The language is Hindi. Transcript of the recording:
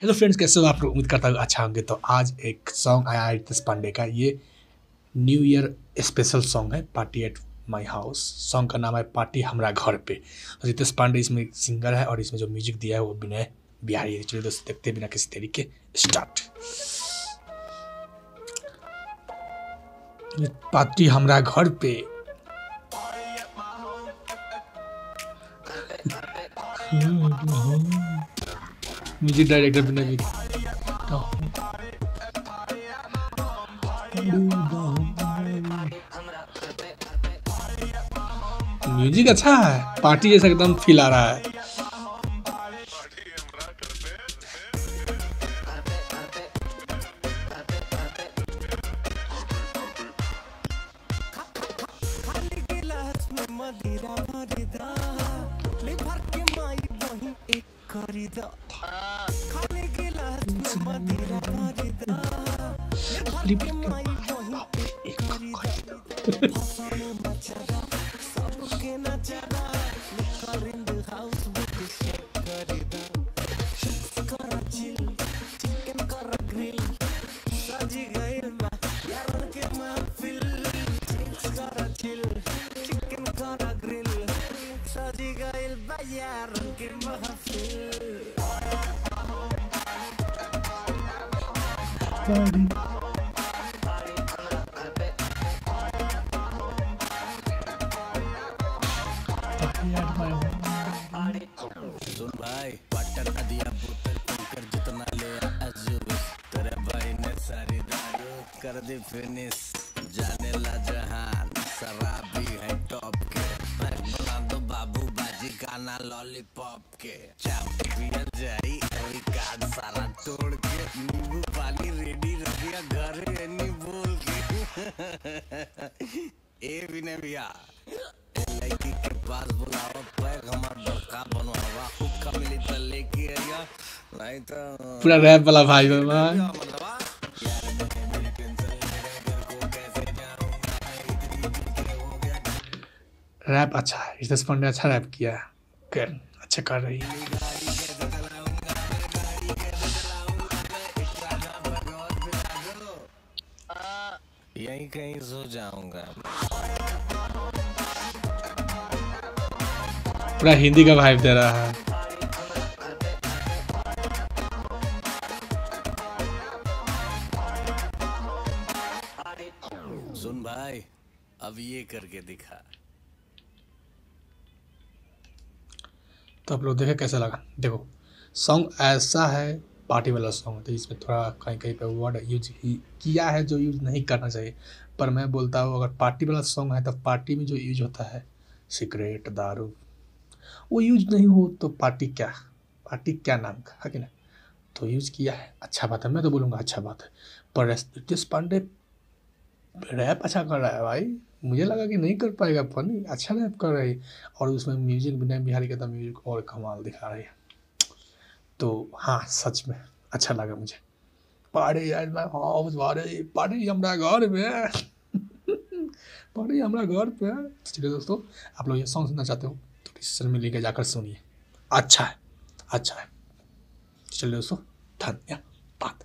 हेलो फ्रेंड्स, कैसे हो आप लोग? उम्मीद करता हूँ अच्छा होंगे। तो आज एक सॉन्ग आया है रितेश पांडे का। ये न्यू ईयर स्पेशल सॉन्ग है party at my house song का नाम है पार्टी हमरा घर पे। रितेश पांडे इसमें सिंगर है और इसमें जो म्यूज़िक दिया है वो विनय बिहारी है। चलिए दोस्तों, देखते बिना किसी तरीके स्टार्ट पार्टी हमरा घर पे। Music director Vinay Bihari music अच्छा है। पार्टी जैसा एकदम फील आ रहा है। खाली गिलास में मदिरा। भरी भर के माई वही एक करी दा खाली गिलास में मदिरा भरी दा भर के माई वही एक करी दा फ़सल मचरा सबके नचरा। Liquor in the house with the shake करी दा Chicks करा chill chicken करा grill सजी गई बा यार के महफिल। Chicks करा chill दी फिनिश जाने ला जहान, शराबी है टॉप के। बैग बना दो बाबू बाजी गाना लॉलीपॉप के। चाप पिया जाई, अभी कार्ड सारा तोड़ के। नींबू भैया लड़की के पास बुलाओ पैग हमार डोका बनवावा हुक्का मिली तो लेके आइया नहीं तो पूरा रैप वाला भाई। बाबा कैसे जाऊँगा रैप अच्छा है रितेश पांडे अच्छा रैप किया है। कर अच्छा कर रही है। यहीं कहीं सो जाऊँगा। पूरा हिंदी का भाइब दे रहा है। सुन भाई अब ये करके दिखा। तो आप लोग देखे कैसा लगा। देखो सॉन्ग ऐसा है पार्टी वाला सॉन्ग तो इसमें थोड़ा कहीं कहीं पे वर्ड यूज़ ही किया है जो यूज़ नहीं करना चाहिए। पर मैं बोलता हूँ अगर पार्टी वाला सॉन्ग है तो पार्टी में जो यूज़ होता है सिगरेट दारू वो यूज़ नहीं हो तो पार्टी क्या? पार्टी क्या नाम का? है कि ना तो यूज़ किया है। अच्छा बात है, मैं तो बोलूँगा अच्छा बात है। पर रितेश पांडे रैप अच्छा कर रहा है भाई, मुझे लगा कि नहीं कर पाएगा फनी अच्छा रैप कर रही है। और उसमें म्यूज़िक विनय बिहारी का तो म्यूज़िक और कमाल दिखा रही है। तो हाँ सच में अच्छा लगा मुझे। पार्टी यार मैं हाउस पार्टी पार्टी हमारा घर पे। है पार्टी हमारा घर पे। है तो चलिए दोस्तों, आप लोग ये सॉन्ग सुनना चाहते हो? डिस्क्रिप्शन में लेके जाकर सुनिए। अच्छा है अच्छा है। चलिए दोस्तों धन्यवाद।